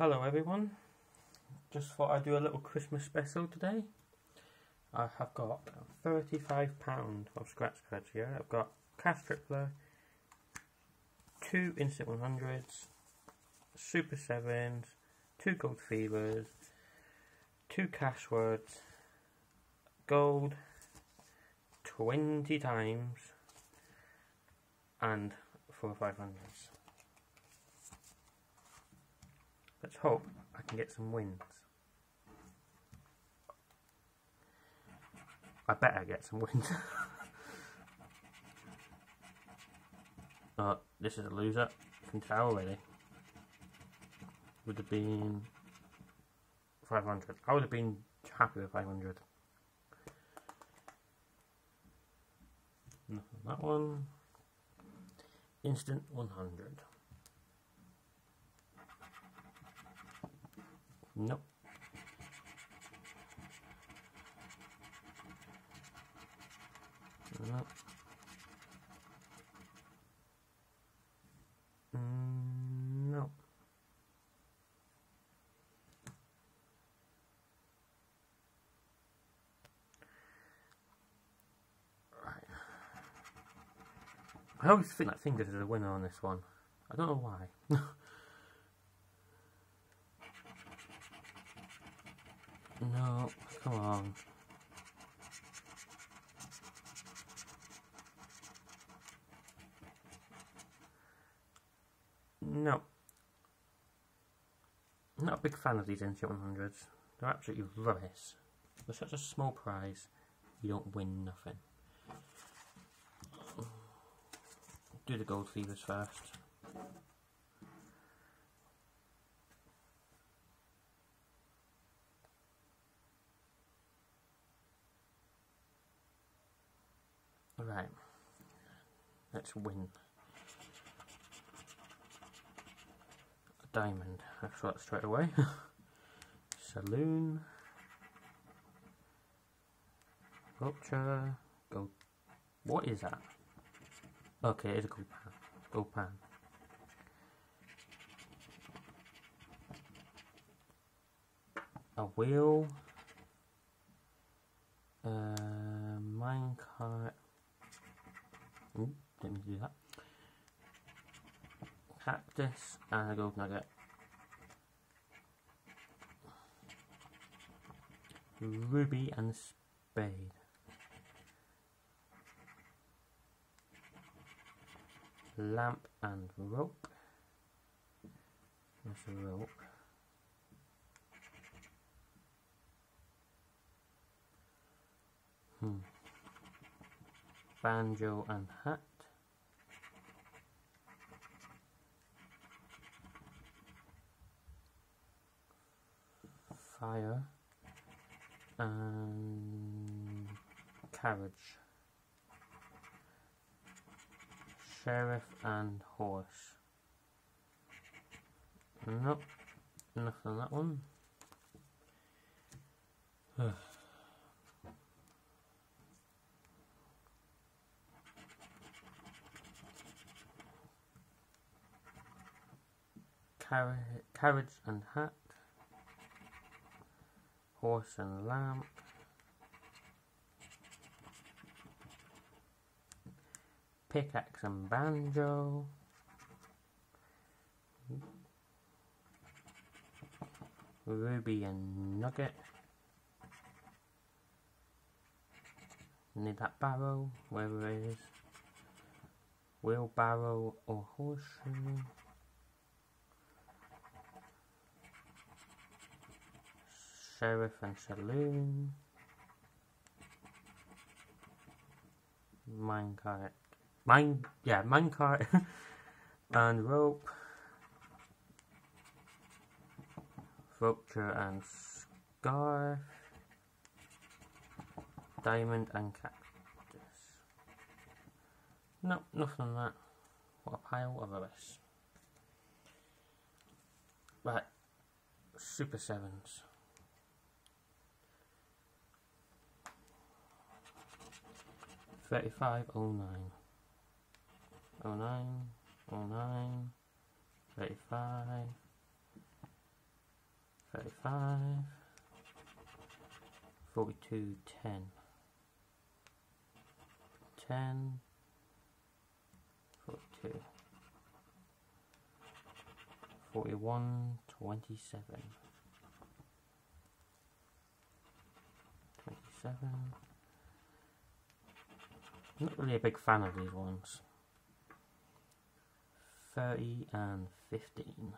Hello everyone, just thought I'd do a little Christmas special today. I have got £35 of scratch cards here. I've got Cash Tripler, two Instant 100s, Super 7s, two Gold Fevers, two Cash Words, Gold 20 times, and four 500s. Let's hope I can get some wins. I better get some wins. oh, this is a loser. You can tell already. Would have been 500. I would have been happy with 500. Nothing that one. Instant 100. Nope. Nope. Mm, no. Right. I always think that Fingers is a winner on this one. I don't know why. No, come on. No. Not a big fan of these NC 100s. They're absolutely rubbish. For such a small prize, you don't win nothing. Do the gold fevers first. Right. Let's win. A diamond. I that straight away. Saloon. Sculpture. Gold. What is that? Okay, it's a gold pan. Gold pan. A wheel. Uh, minecart. Ooh, didn't do that. Cactus and a gold nugget. Ruby and spade. Lamp and rope. There's a rope. Hmm banjo and hat. Fire and carriage. Sheriff and horse. Nope, nothing on that one. carriage and hat, horse and lamp, pickaxe and banjo, ruby and nugget, need that barrow, wherever it is, wheelbarrow or horseshoe, Sheriff and Saloon. Minecart. Mine, yeah, minecart and rope. Vulture and scarf. Diamond and cactus. No, nothing like that. What a pile of rubbish. Right. Super Sevens. 3509 09 09 35 35, 42, 10, 10, 42, 41, 27, 27. Not really a big fan of these ones. 30 and 15.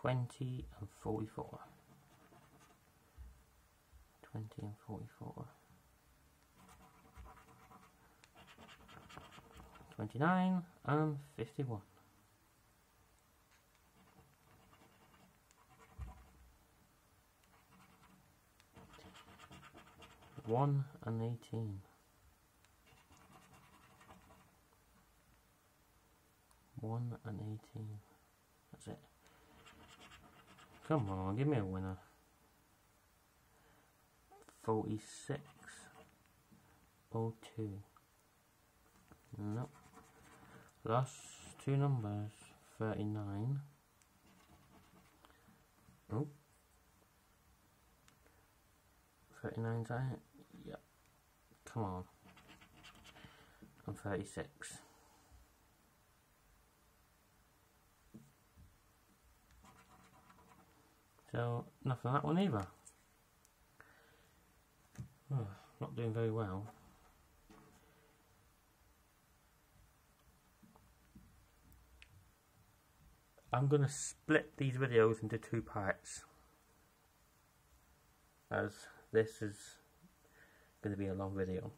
20 and 44. 20 and 44. 29 and 51. One and eighteen. One and eighteen. That's it. Come on, give me a winner. 46. 02. Nope. Last two numbers. 39. Oh. 39's that it? Yep. Come on. I'm 36. So, nothing on that one either. Oh, not doing very well. I'm going to split these videos into two parts as this is going to be a long video.